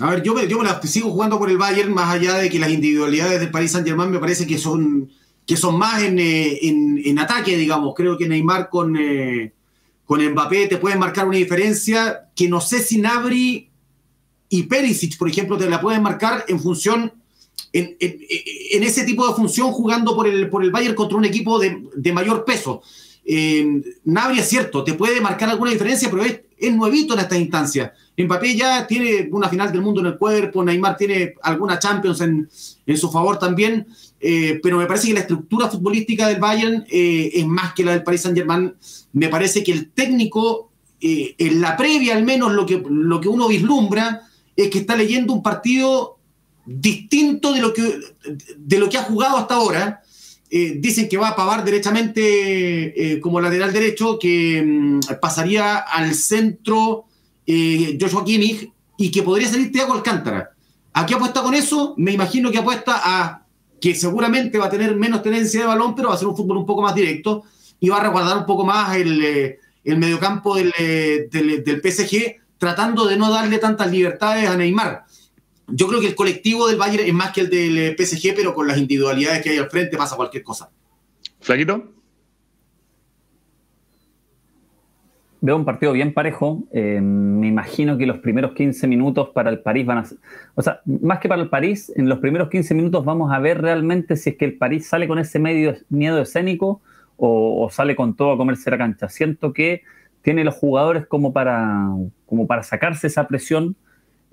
A ver, yo me, yo sigo jugando por el Bayern, más allá de que las individualidades del Paris Saint Germain me parece que son, que son más en, eh, en, ataque, digamos. Creo que Neymar con, eh, con Mbappé te pueden marcar una diferencia que no sé si Nabri y Perisic, por ejemplo, te la pueden marcar en función, en, en, ese tipo de función jugando por el, por el Bayern contra un equipo de, de mayor peso. Eh, Nabri es cierto, te puede marcar alguna diferencia, pero es, es nuevito en esta instancia. Mbappé ya tiene una final del mundo en el cuerpo, Neymar tiene alguna Champions en, su favor también, eh, pero me parece que la estructura futbolística del Bayern eh, es más que la del Paris Saint-Germain. Me parece que el técnico, eh, en la previa al menos, lo que, lo que uno vislumbra es que está leyendo un partido distinto de lo que, de lo que ha jugado hasta ahora. Dicen que va a pavar derechamente como lateral derecho, que mm, pasaría al centro eh, Joshua Kimmich y que podría salir Thiago Alcántara. ¿A qué apuesta con eso? Me imagino que apuesta a que seguramente va a tener menos tenencia de balón, pero va a ser un fútbol un poco más directo y va a resguardar un poco más el, eh, el mediocampo eh, del, del, PSG, tratando de no darle tantas libertades a Neymar. Yo creo que el colectivo del Bayern es más que el del eh, PSG, pero con las individualidades que hay al frente pasa cualquier cosa. Flaquito. veo un partido bien parejo. Eh, me imagino que los primeros 15 minutos para el París van a ser, o sea, más que para el París, en los primeros 15 minutos vamos a ver realmente si es que el París sale con ese medio miedo escénico o, sale con todo a comerse la cancha. Siento que tiene los jugadores como para, como para sacarse esa presión.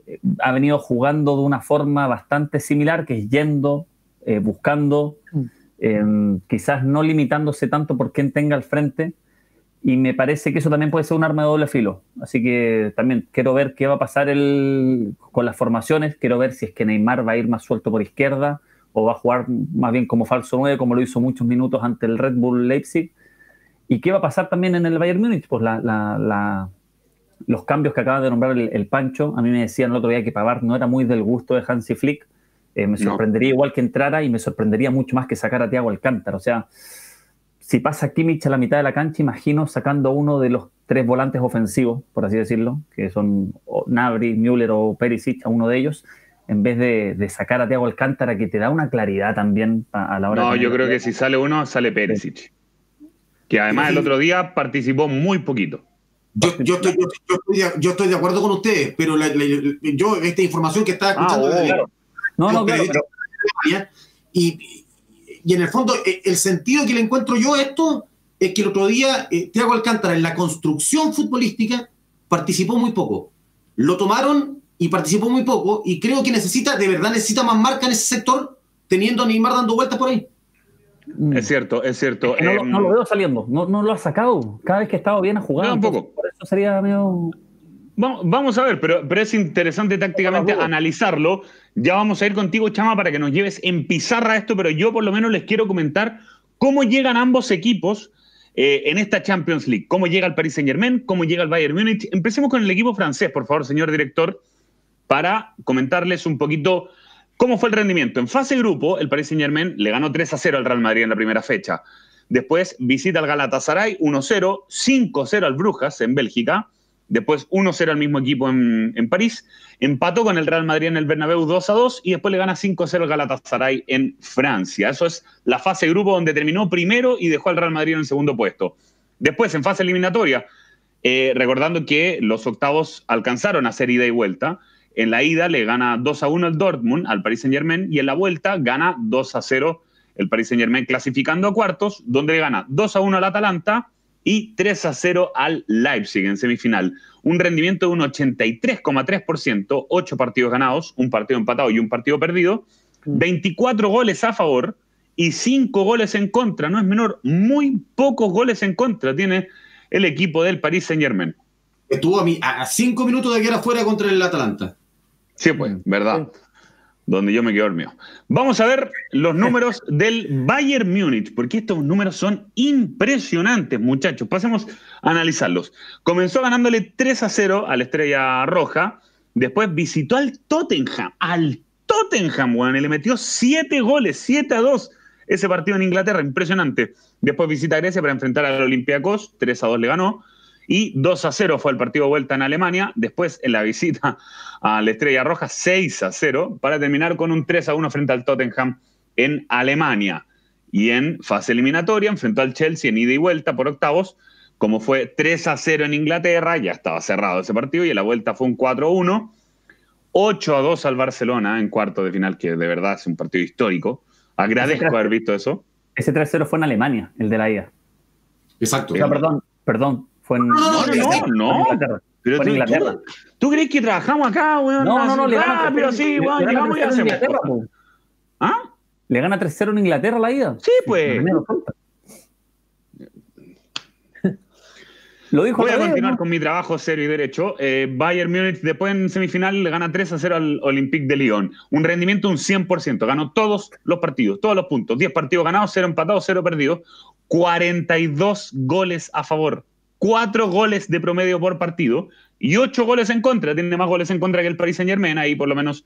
Eh, ha venido jugando de una forma bastante similar, que es yendo, eh, buscando, mm. quizás no limitándose tanto por quien tenga al frente y me parece que eso también puede ser un arma de doble filo. Así que también quiero ver qué va a pasar el, con las formaciones, quiero ver si es que Neymar va a ir más suelto por izquierda o va a jugar más bien como falso 9, como lo hizo muchos minutos ante el Red Bull Leipzig. ¿Y qué va a pasar también en el Bayern Múnich? Pues la, la, los cambios que acaba de nombrar el, Pancho, a mí me decían el otro día que Pavard no era muy del gusto de Hansi Flick, eh, me sorprendería igual que entrara y me sorprendería mucho más que sacara a Thiago Alcántara, o sea si pasa Kimmich a la mitad de la cancha, imagino sacando uno de los tres volantes ofensivos, por así decirlo, que son Nabri, Müller o Perisic, a uno de ellos, en vez de, sacar a Thiago Alcántara, que te da una claridad también a, la hora No, yo creo que si sale uno, sale Perisic. Que además el otro día participó muy poquito. Yo, estoy, de acuerdo con ustedes, pero yo, esta información que escuchando. Ah, no, no, claro, y, y en el fondo, eh, el sentido que le encuentro yo a esto es que el otro día eh, Thiago Alcántara en la construcción futbolística participó muy poco. Lo tomaron y participó muy poco y creo que necesita, de verdad necesita más marca en ese sector teniendo a Neymar dando vueltas por ahí. Mm. Es cierto, es cierto. no, lo em, veo saliendo, no, no, lo ha sacado. Cada vez que ha estado bien a jugar. un poco. Por eso sería medio... Vamos, a ver, pero, pero es interesante tácticamente analizarlo. Ya vamos a ir contigo, Chama, para que nos lleves en pizarra esto, pero yo por lo menos les quiero comentar cómo llegan ambos equipos eh, en esta Champions League. Cómo llega el Paris Saint Germain, cómo llega el Bayern Múnich. Empecemos con el equipo francés, por favor, señor director, para comentarles un poquito cómo fue el rendimiento. En fase grupo, el Paris Saint Germain le ganó 3 a 0 al Real Madrid en la primera fecha. Después visita al Galatasaray 1-0, 5-0 al Brujas en Bélgica Después 1-0 al mismo equipo en, París. Empató con el Real Madrid en el Bernabéu 2-2 y después le gana 5-0 al Galatasaray en Francia. Eso es la fase grupo donde terminó primero y dejó al Real Madrid en el segundo puesto. Después, en fase eliminatoria, eh, recordando que los octavos alcanzaron a ser ida y vuelta. En la ida le gana 2 1 el Dortmund al Paris Saint Germain y en la vuelta gana 2 0 el Paris Saint Germain clasificando a cuartos, donde le gana 2 1 al Atalanta y 3 a 0 al Leipzig en semifinal. Un rendimiento de un 83,3%, 8 partidos ganados, un partido empatado y un partido perdido, 24 mm. goles a favor y 5 goles en contra. No es menor, muy pocos goles en contra tiene el equipo del Paris Saint Germain. Estuvo a 5 minutos de que era fuera contra el Atalanta. Sí, pues, verdad donde yo me quedo dormido. Vamos a ver los números del Bayern Múnich, porque estos números son impresionantes, muchachos. Pasemos a analizarlos. Comenzó ganándole 3 a 0 a la Estrella Roja, después visitó al Tottenham, al Tottenham, bueno, y le metió 7 goles, 7 a 2 ese partido en Inglaterra, impresionante. Después visita a Grecia para enfrentar al Olympiacos, 3 a 2 le ganó. Y 2 a 0 fue el partido de vuelta en Alemania. Después, en la visita a la Estrella Roja, 6 a 0, para terminar con un 3 a 1 frente al Tottenham en Alemania. Y en fase eliminatoria enfrentó al Chelsea en ida y vuelta por octavos, como fue 3 a 0 en Inglaterra, ya estaba cerrado ese partido, y en la vuelta fue un 4 a 1. 8 a 2 al Barcelona en cuarto de final, que de verdad es un partido histórico. Agradezco haber visto eso. Ese 3-0 fue en Alemania, el de la ida. Exacto. perdón, perdón, en, no, no, no, Inglaterra. Pero en Inglaterra. ¿Tú, crees que trabajamos acá, weón? No, no, no, le gana, pero sí, weón, llegamos y hacemos. ¿Ah? ¿Le gana 3-0 en Inglaterra la ida? Sí, pues. Lo dijo Voy a continuar con mi trabajo serio y derecho. Eh, Bayern Múnich después en semifinal le gana 3 a 0 al Olympique de Lyon. Un rendimiento un 100%. Ganó todos los partidos, todos los puntos. 10 partidos ganados, 0 empatados, 0 perdidos. 42 goles a favor. 4 goles de promedio por partido y 8 goles en contra. Tiene más goles en contra que el Paris Saint Germain. Ahí por lo menos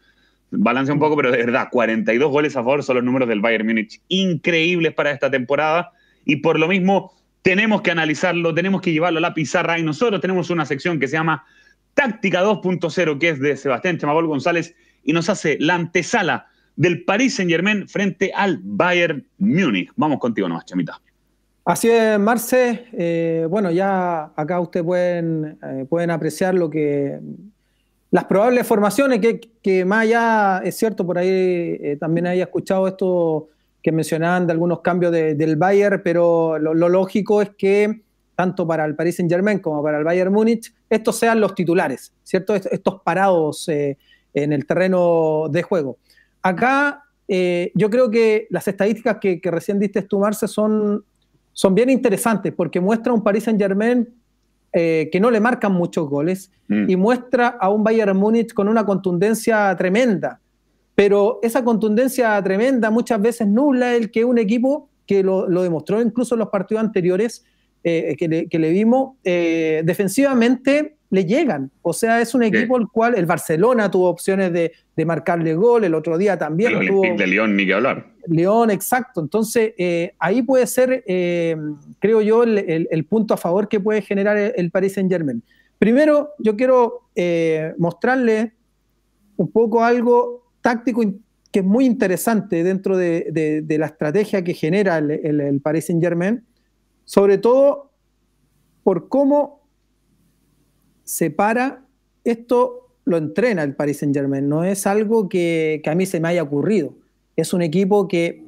balancea un poco, pero de verdad, 42 goles a favor son los números del Bayern Múnich. Increíbles para esta temporada. Y por lo mismo tenemos que analizarlo, tenemos que llevarlo a la pizarra y nosotros tenemos una sección que se llama Táctica 2.0, que es de Sebastián Chamagol González y nos hace la antesala del Paris Saint Germain frente al Bayern Múnich. Vamos contigo nomás, Chamita. Así es, Marce. Eh, bueno, ya acá ustedes pueden, eh, pueden apreciar lo que las probables formaciones, que, que más allá, es cierto, por ahí eh, también haya escuchado esto que mencionaban de algunos cambios del Bayern, pero lo, lógico es que tanto para el Paris Saint Germain como para el Bayern Múnich, estos sean los titulares, ¿cierto? Estos parados en el terreno de juego. Acá yo creo que las estadísticas que, recién diste tú, Marce, son, son bien interesantes porque muestra un Paris Saint Germain eh, que no le marcan muchos goles mm. y muestra a un Bayern Múnich con una contundencia tremenda pero esa contundencia tremenda muchas veces nubla el que un equipo que lo, demostró incluso en los partidos anteriores eh, que, le, vimos, eh, defensivamente le llegan. O sea, es un equipo el cual el Barcelona tuvo opciones de, marcarle gol, el otro día también. El tuvo, de León, ni que hablar. León, exacto. Entonces, eh, ahí puede ser, creo yo, el, punto a favor que puede generar el, el Paris Saint Germain. Primero, yo quiero mostrarle un poco algo táctico que es muy interesante dentro de, la estrategia que genera el, Paris Saint Germain, sobre todo por cómo separa, esto lo entrena el Paris Saint Germain, no es algo que, que a mí se me haya ocurrido, es un equipo que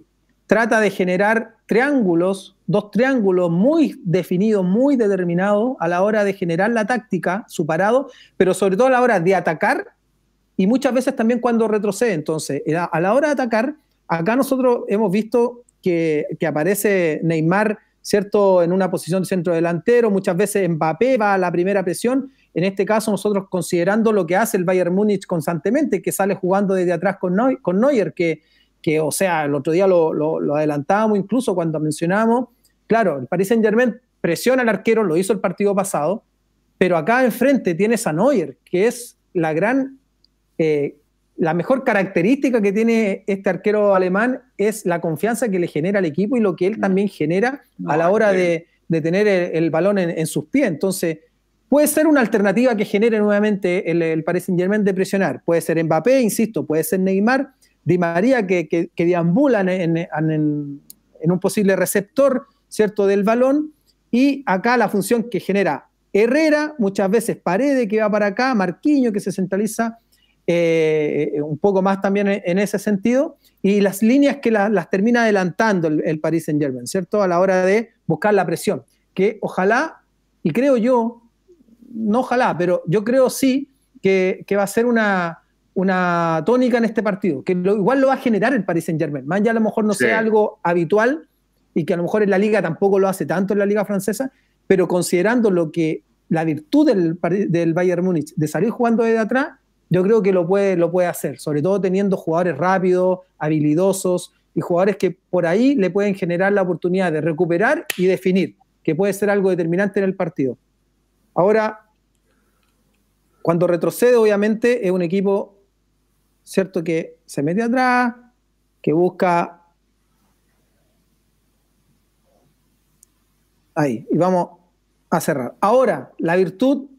trata de generar triángulos, dos triángulos muy definidos, muy determinados a la hora de generar la táctica, su parado, pero sobre todo a la hora de atacar y muchas veces también cuando retrocede. Entonces, a la hora de atacar, acá nosotros hemos visto que, aparece Neymar, ¿cierto?, en una posición de centro delantero, muchas veces Mbappé va a la primera presión. En este caso, nosotros considerando lo que hace el Bayern Múnich constantemente, que sale jugando desde atrás con, Neuer, con Neuer que, que, o sea, el otro día lo, lo, adelantábamos incluso cuando mencionábamos, claro, el Paris Saint Germain presiona al arquero, lo hizo el partido pasado, pero acá enfrente tienes a Neuer, que es la gran eh, la mejor característica que tiene este arquero alemán es la confianza que le genera al equipo y lo que él mm. también genera a la hora de, tener el, balón en, sus pies. Entonces, puede ser una alternativa que genere nuevamente el, Paris Saint Germain de presionar. Puede ser Mbappé, insisto, puede ser Neymar, Di María, que, que, deambulan en, un posible receptor ¿cierto? del balón. Y acá la función que genera Herrera, muchas veces Paredes que va para acá, Marquinho que se centraliza eh, un poco más también en ese sentido, y las líneas que las termina adelantando el, el, Paris Saint Germain, ¿cierto? A la hora de buscar la presión, que ojalá, y creo yo, no ojalá, pero yo creo sí que, va a ser una, una tónica en este partido, que igual lo va a generar el Paris Saint Germain, más ya a lo mejor no sea algo habitual y que a lo mejor en la liga tampoco lo hace tanto en la liga francesa, pero considerando lo que la virtud del, del Bayern Múnich de salir jugando desde atrás, yo creo que lo puede, lo puede hacer, sobre todo teniendo jugadores rápidos, habilidosos y jugadores que por ahí le pueden generar la oportunidad de recuperar y definir, que puede ser algo determinante en el partido. Ahora, cuando retrocede, obviamente, es un equipo, ¿cierto?, que se mete atrás, que busca... Ahí, y vamos, a cerrar. Ahora, la virtud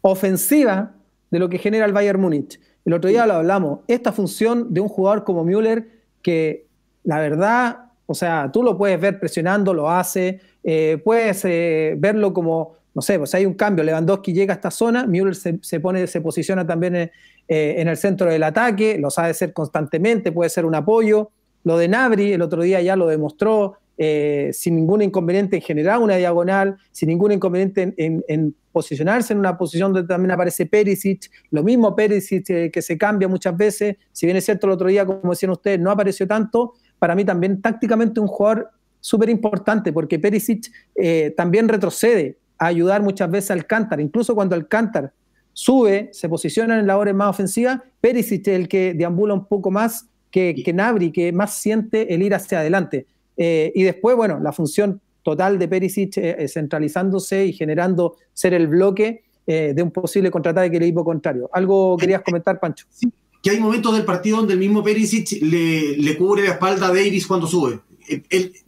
ofensiva de lo que genera el Bayern Múnich. El otro día lo hablamos, esta función de un jugador como Müller, que la verdad, o sea, tú lo puedes ver presionando, lo hace, eh, puedes eh, verlo como, no sé, pues hay un cambio, Lewandowski llega a esta zona, Müller se, pone, se posiciona también eh, en el centro del ataque, lo sabe hacer constantemente, puede ser un apoyo. Lo de Nabri, el otro día ya lo demostró, sin ningún inconveniente en generar una diagonal, sin ningún inconveniente en, posicionarse en una posición donde también aparece Perisic, lo mismo Perisic que se cambia muchas veces, si bien es cierto el otro día, como decían ustedes, no apareció tanto, para mí también tácticamente un jugador súper importante, porque Perisic eh, también retrocede a ayudar muchas veces al Alcántara, incluso cuando Alcántara sube, se posiciona en la hora más ofensiva, Perisic es el que deambula un poco más que, que Nabri, que más siente el ir hacia adelante. Eh, y después, bueno, la función total de Perisic eh, centralizándose y generando ser el bloque de un posible contraataque del equipo contrario. ¿Algo querías comentar, Pancho? Sí, que hay momentos del partido donde el mismo Perisic le, cubre la espalda a Davis cuando sube.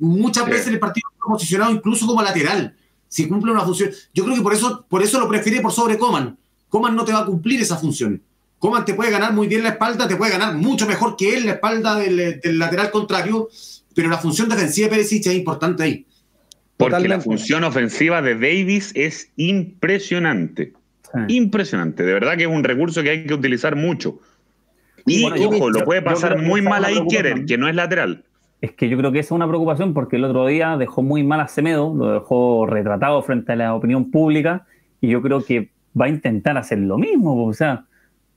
muchas veces el partido está posicionado incluso como lateral, si cumple una función. Yo creo que por eso, por eso lo prefiere por sobre Coman. Coman no te va a cumplir esa función. Coman te puede ganar muy bien la espalda, te puede ganar mucho mejor que él la espalda del, lateral contrario, pero la función defensiva de Perisic es importante ahí. Porque la función ofensiva de Davis es impresionante. Impresionante. De verdad que es un recurso que hay que utilizar mucho. Y ojo, lo puede pasar muy mal ahí quieren, que no es lateral. Es que yo creo que esa es una preocupación porque el otro día dejó muy mal a Semedo, lo dejó retratado frente a la opinión pública y yo creo que va a intentar hacer lo mismo. O sea,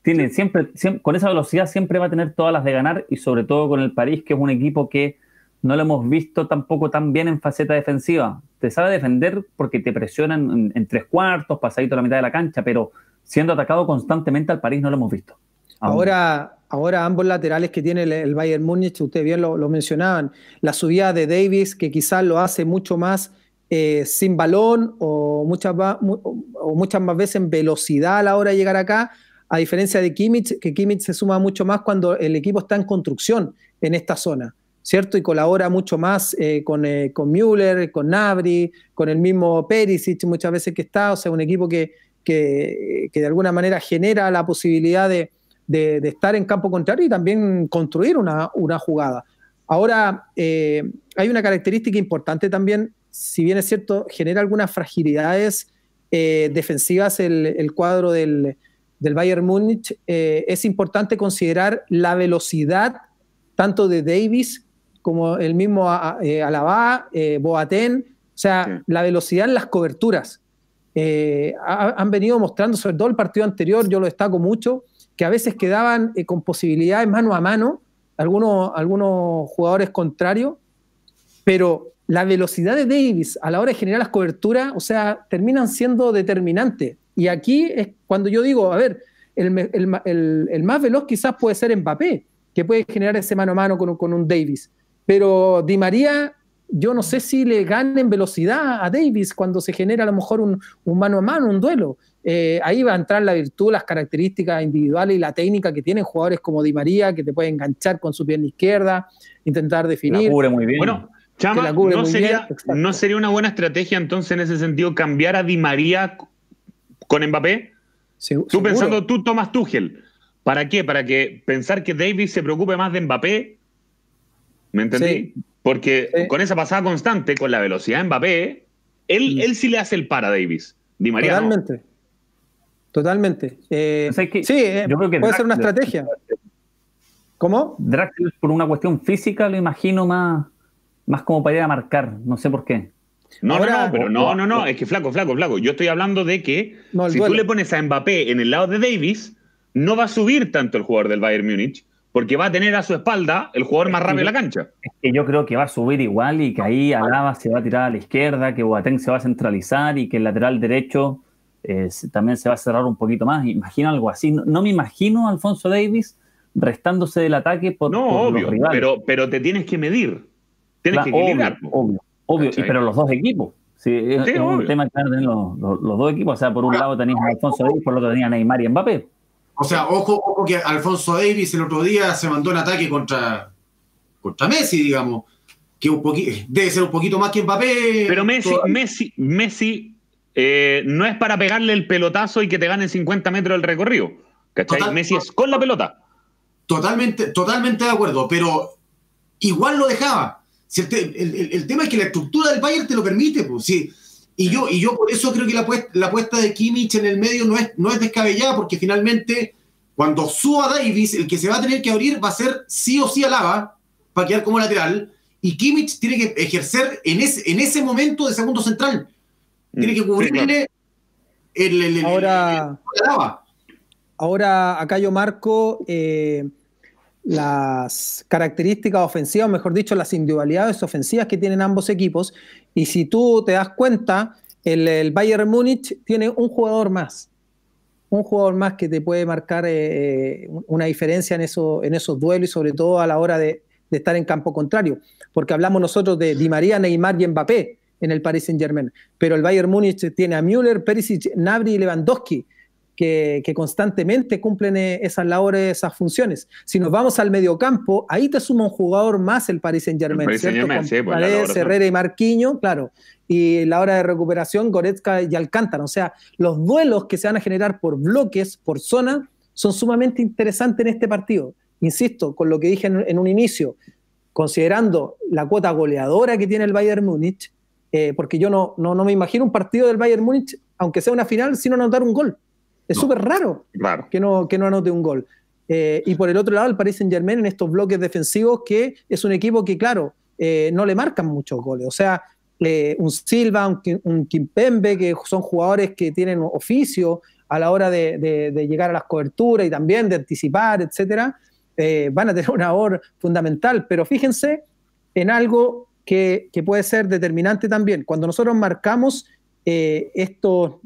tiene siempre, con esa velocidad siempre va a tener todas las de ganar y sobre todo con el París, que es un equipo que no lo hemos visto tampoco tan bien en faceta defensiva. Te sabe defender porque te presionan en, en tres cuartos, pasadito a la mitad de la cancha, pero siendo atacado constantemente al París no lo hemos visto. Ahora, ahora ambos laterales que tiene el, Bayern Múnich, ustedes bien lo, mencionaban, la subida de Davis, que quizás lo hace mucho más eh, sin balón o muchas, más veces en velocidad a la hora de llegar acá, a diferencia de Kimmich, que Kimmich se suma mucho más cuando el equipo está en construcción en esta zona. ¿cierto? Y colabora mucho más eh, con, eh, con Müller, con Nabri, con el mismo Perisic muchas veces que está, o sea, un equipo que, que de alguna manera genera la posibilidad de, de, estar en campo contrario y también construir una, jugada. Ahora, eh, hay una característica importante también, si bien es cierto, genera algunas fragilidades eh, defensivas el, cuadro del, Bayern Múnich, eh, es importante considerar la velocidad tanto de Davis como el mismo Alaba, Boateng, o sea, la velocidad en las coberturas. han venido mostrando, sobre todo el partido anterior, yo lo destaco mucho, que a veces quedaban eh, con posibilidades mano a mano, algunos, algunos jugadores contrarios, pero la velocidad de Davis a la hora de generar las coberturas, o sea, terminan siendo determinantes. Y aquí es cuando yo digo, a ver, el, más veloz quizás puede ser Mbappé, que puede generar ese mano a mano con, con un Davis. Pero Di María yo no sé si le ganen velocidad a Davis cuando se genera a lo mejor un, mano a mano, un duelo. Eh, ahí va a entrar la virtud, las características individuales y la técnica que tienen jugadores como Di María, que te puede enganchar con su pierna izquierda, intentar definir. La cubre muy bien. Bueno, Chama, no, sería, ¿no sería una buena estrategia entonces en ese sentido cambiar a Di María con Mbappé? tú pensando, tú tomas Tuchel. ¿Para qué? Para que pensar que Davis se preocupe más de Mbappé. ¿Me entendí? Porque con esa pasada constante, con la velocidad de Mbappé, él, mm. él sí le hace el para a Davis. Di María Totalmente. Totalmente. Eh, sí, eh, yo creo que puede ser una estrategia. ¿Cómo? Draxler, por una cuestión física, lo imagino más, más como para ir a marcar. No sé por qué. No, no, no, pero no, no, no, es que flaco, flaco, flaco. Yo estoy hablando de que si tú le pones a Mbappé en el lado de Davis, no va a subir tanto el jugador del Bayern Múnich, porque va a tener a su espalda el jugador más rápido de la cancha. Es que yo creo que va a subir igual y que ahí Alaba se va a tirar a la izquierda, que Boateng se va a centralizar y que el lateral derecho eh, también se va a cerrar un poquito más. Imagino algo así. No, me imagino a Alfonso Davis restándose del ataque por, no, obvio, Pero, pero te tienes que medir. Tienes que equilibrar. Obvio, obvio, pero los dos equipos. Sí, es, un tema que tener los, los, dos equipos. O sea, por un lado tenías a Alfonso Davis, por el otro tenías a Neymar y Mbappé. O sea, ojo, ojo que Alfonso Davis el otro día se mandó un ataque contra, contra Messi, digamos. Que un debe ser un poquito más que Mbappé. Pero Messi, Messi, Messi eh, no es para pegarle el pelotazo y que te ganen 50 metros del recorrido. ¿Cachai? Messi es con la pelota. Totalmente, totalmente de acuerdo, pero igual lo dejaba. el, tema es que la estructura del Bayern te lo permite, pues, sí. Y yo, y yo por eso creo que la apuesta, la apuesta de Kimmich en el medio no es, no es descabellada, porque finalmente, cuando suba Davis, el que se va a tener que abrir va a ser sí o sí a Lava, para quedar como lateral, y Kimmich tiene que ejercer en ese, en ese momento de segundo central. Tiene que mm, cubrirle el, el, ahora, Ahora, acá yo marco eh, las características ofensivas, mejor dicho, las individualidades ofensivas que tienen ambos equipos. Y si tú te das cuenta, el, Bayern Múnich tiene un jugador más. Un jugador más que te puede marcar eh, eh, una diferencia en, eso, en esos duelos y sobre todo a la hora de, de estar en campo contrario. Porque hablamos nosotros de Di María, Neymar y Mbappé en el Paris Saint Germain. Pero el Bayern Múnich tiene a Müller, Perisic, Nabri y Lewandowski, que, constantemente cumplen eh, esas labores, esas funciones. Si nos vamos al mediocampo, ahí te suma un jugador más el Paris Saint Germain, ¿cierto? Con Herrera y Marquinho, claro. Y la hora de recuperación, Goretzka y Alcántara. O sea, los duelos que se van a generar por bloques, por zona, son sumamente interesantes en este partido. Insisto, con lo que dije en un inicio, considerando la cuota goleadora que tiene el Bayern Múnich, eh, porque yo no, no, me imagino un partido del Bayern Múnich, aunque sea una final, sin anotar un gol. Es súper raro que, no, que no anote un gol. Eh, y por el otro lado, el Paris Saint Germain en estos bloques defensivos, que es un equipo que, claro, eh, no le marcan muchos goles. O sea, un Silva, un, un, Kimpembe, que son jugadores que tienen oficio a la hora de, llegar a las coberturas y también de anticipar, etcétera, van a tener una labor fundamental. Pero fíjense en algo que, puede ser determinante también. Cuando nosotros marcamos eh, estos,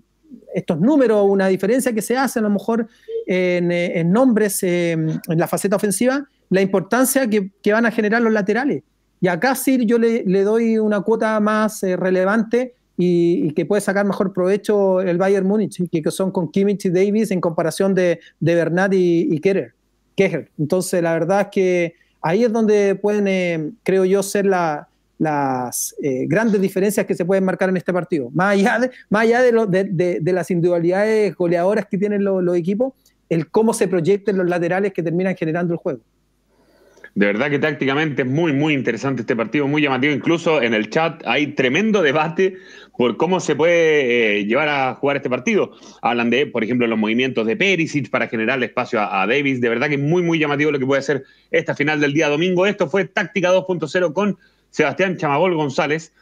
estos números, una diferencia que se hace a lo mejor en, eh, nombres eh, en la faceta ofensiva, la importancia que, van a generar los laterales. Y acá sí yo le, doy una cuota más relevante y, que puede sacar mejor provecho el Bayern Múnich, que, son con Kimmich y Davis en comparación de, de Bernat y, y Keller. Entonces, la verdad es que ahí es donde pueden, creo yo, ser la, las eh, grandes diferencias que se pueden marcar en este partido. Más allá de, más allá de, las individualidades goleadoras que tienen los, equipos, el cómo se proyecten los laterales que terminan generando el juego. De verdad que tácticamente es muy, muy interesante este partido, muy llamativo. Incluso en el chat hay tremendo debate por cómo se puede eh, llevar a jugar este partido. Hablan de, por ejemplo, los movimientos de Perisic para generar espacio a, a, Davis. De verdad que es muy, muy llamativo lo que puede ser esta final del día domingo. Esto fue Táctica 2.0 con Sebastián Chamabol González,